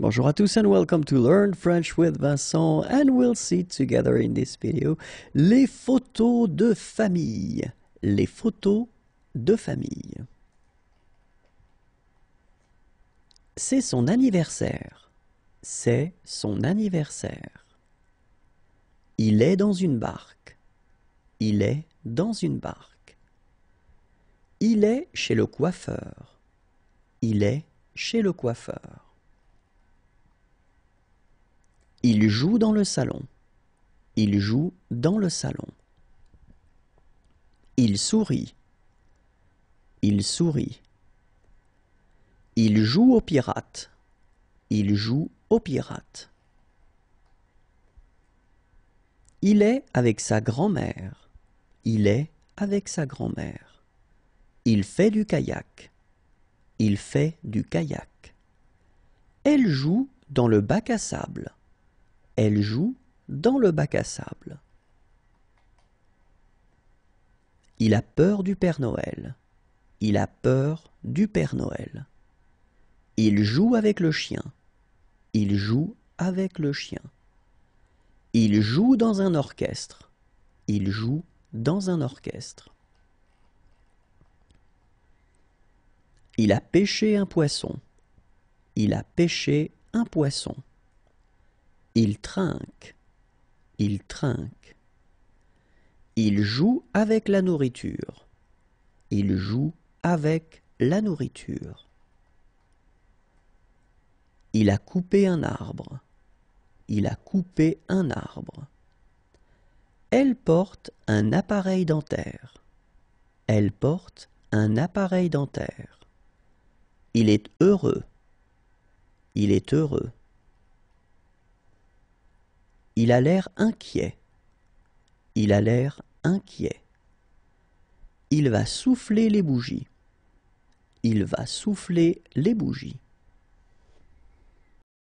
Bonjour à tous and welcome to Learn French with Vincent and we'll see together in this video les photos de famille. Les photos de famille. C'est son anniversaire. C'est son anniversaire. Il est dans une barque. Il est dans une barque. Il est chez le coiffeur. Il est chez le coiffeur. Il joue dans le salon. Il joue dans le salon. Il sourit. Il sourit. Il joue au pirate. Il joue au pirate. Il est avec sa grand-mère. Il est avec sa grand-mère. Il fait du kayak. Il fait du kayak. Elle joue dans le bac à sable. Elle joue dans le bac à sable. Il a peur du Père Noël. Il a peur du Père Noël. Il joue avec le chien. Il joue avec le chien. Il joue dans un orchestre. Il joue dans un orchestre. Il a pêché un poisson. Il a pêché un poisson. Il trinque. Il trinque. Il joue avec la nourriture. Il joue avec la nourriture. Il a coupé un arbre. Il a coupé un arbre. Elle porte un appareil dentaire. Elle porte un appareil dentaire. Il est heureux. Il est heureux. Il a l'air inquiet. Il a l'air inquiet. Il va souffler les bougies. Il va souffler les bougies.